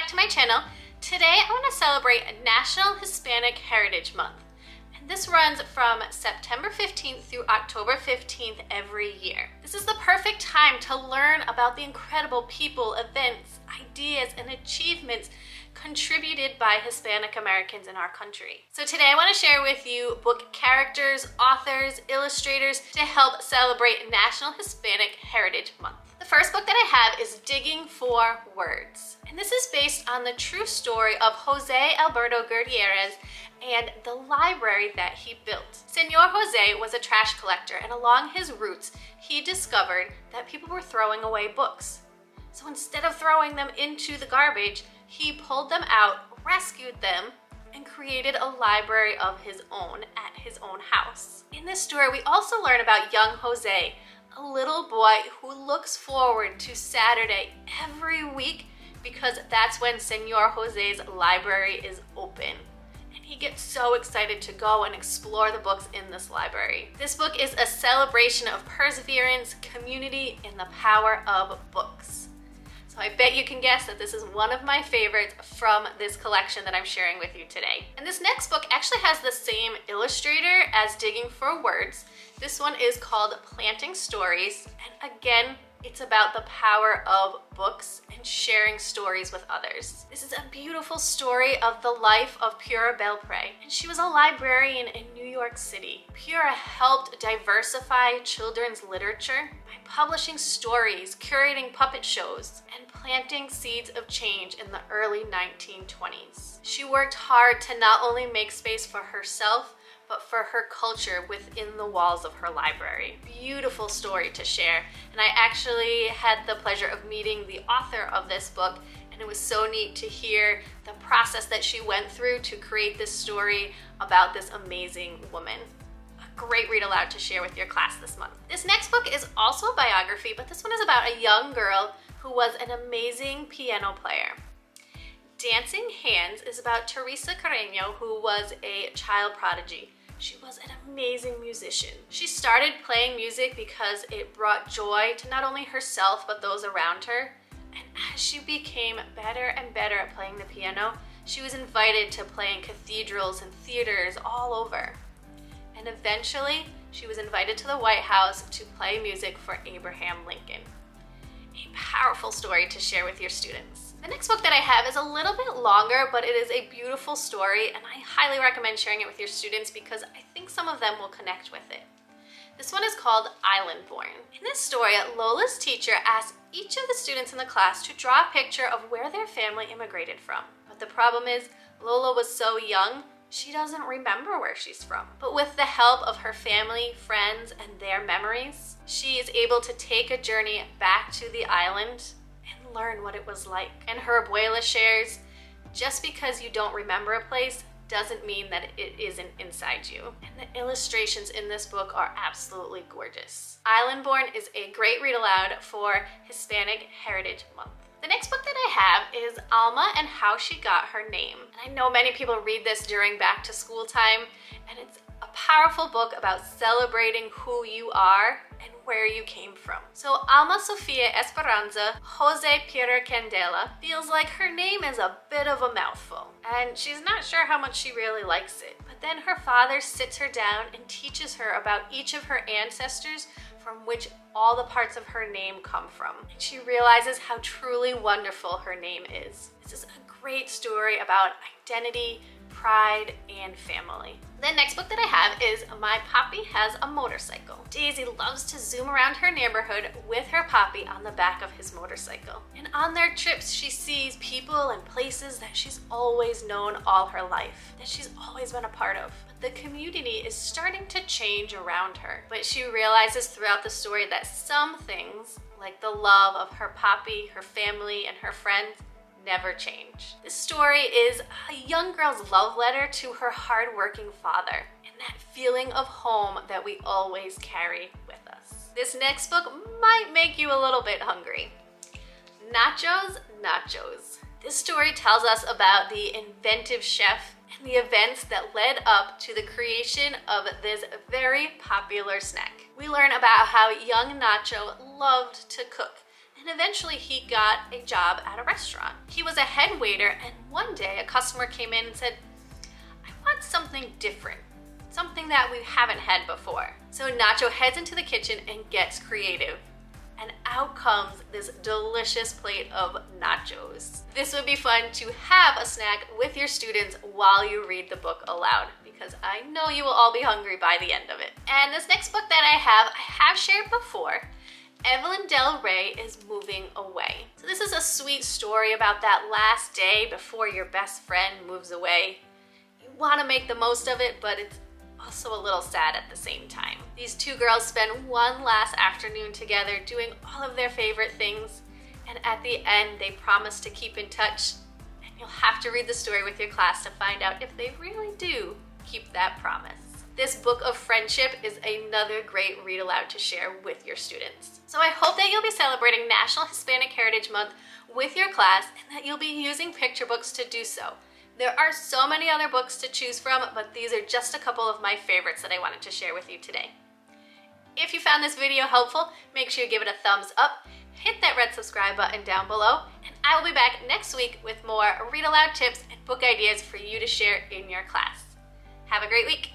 back to my channel. Today I want to celebrate National Hispanic Heritage Month. And this runs from September 15th through October 15th every year. This is the perfect time to learn about the incredible people, events, ideas, and achievements contributed by Hispanic Americans in our country. So today I want to share with you book characters, authors, illustrators to help celebrate National Hispanic Heritage Month. First book that I have is Digging for Words. And this is based on the true story of Jose Alberto Gutierrez and the library that he built. Senor Jose was a trash collector and along his routes, he discovered that people were throwing away books. So instead of throwing them into the garbage, he pulled them out, rescued them, and created a library of his own at his own house. In this story, we also learn about young Jose, a little boy who looks forward to Saturday every week because that's when Senor Jose's library is open. And he gets so excited to go and explore the books in this library. This book is a celebration of perseverance, community, and the power of books. So I bet you can guess that this is one of my favorites from this collection that I'm sharing with you today. And this next book actually has the same illustrator as Digging for Words. This one is called Planting Stories. And again, it's about the power of books and sharing stories with others. This is a beautiful story of the life of Pura Belpre, and she was a librarian in New York City. Pura helped diversify children's literature by publishing stories, curating puppet shows, and planting seeds of change in the early 1920s. She worked hard to not only make space for herself, but for her culture within the walls of her library. Beautiful story to share. And I actually had the pleasure of meeting the author of this book and it was so neat to hear the process that she went through to create this story about this amazing woman. A great read aloud to share with your class this month. This next book is also a biography, but this one is about a young girl who was an amazing piano player. Dancing Hands is about Teresa Carreño, who was a child prodigy. She was an amazing musician. She started playing music because it brought joy to not only herself but those around her. And as she became better and better at playing the piano, she was invited to play in cathedrals and theaters all over. And eventually, she was invited to the White House to play music for Abraham Lincoln. A powerful story to share with your students. The next book that I have is a little bit longer, but it is a beautiful story, and I highly recommend sharing it with your students because I think some of them will connect with it. This one is called Islandborn. In this story, Lola's teacher asks each of the students in the class to draw a picture of where their family immigrated from. But the problem is, Lola was so young, she doesn't remember where she's from. But with the help of her family, friends, and their memories, she is able to take a journey back to the island learn what it was like. And her abuela shares, just because you don't remember a place doesn't mean that it isn't inside you. And the illustrations in this book are absolutely gorgeous. Islandborn is a great read aloud for Hispanic Heritage Month. The next book that I have is Alma and How She Got Her Name. And I know many people read this during back to school time, and it's powerful book about celebrating who you are and where you came from. So Alma Sofia Esperanza Jose Pierre Candela feels like her name is a bit of a mouthful and she's not sure how much she really likes it. But then her father sits her down and teaches her about each of her ancestors from which all the parts of her name come from. And she realizes how truly wonderful her name is. This is a great story about identity, pride, and family. The next book that I have is My Papi Has a Motorcycle. Daisy loves to zoom around her neighborhood with her Papi on the back of his motorcycle. And on their trips, she sees people and places that she's always known all her life, that she's always been a part of. The community is starting to change around her. But she realizes throughout the story that some things, like the love of her Papi, her family, and her friends, never change. This story is a young girl's love letter to her hardworking father and that feeling of home that we always carry with us. This next book might make you a little bit hungry. Nacho's, Nachos. This story tells us about the inventive chef and the events that led up to the creation of this very popular snack. We learn about how young Nacho loved to cook and eventually he got a job at a restaurant. He was a head waiter, and one day a customer came in and said, I want something different, something that we haven't had before. So Nacho heads into the kitchen and gets creative. And out comes this delicious plate of nachos. This would be fun to have a snack with your students while you read the book aloud because I know you will all be hungry by the end of it. And this next book that I have, I have shared before. Evelyn Del Rey is moving away. So this is a sweet story about that last day before your best friend moves away. You want to make the most of it, but it's also a little sad at the same time. These two girls spend one last afternoon together doing all of their favorite things, and at the end they promise to keep in touch, and you'll have to read the story with your class to find out if they really do keep that promise. This book of friendship is another great read aloud to share with your students. So I hope that you'll be celebrating National Hispanic Heritage Month with your class and that you'll be using picture books to do so. There are so many other books to choose from, but these are just a couple of my favorites that I wanted to share with you today. If you found this video helpful, make sure you give it a thumbs up, hit that red subscribe button down below, and I will be back next week with more read aloud tips and book ideas for you to share in your class. Have a great week.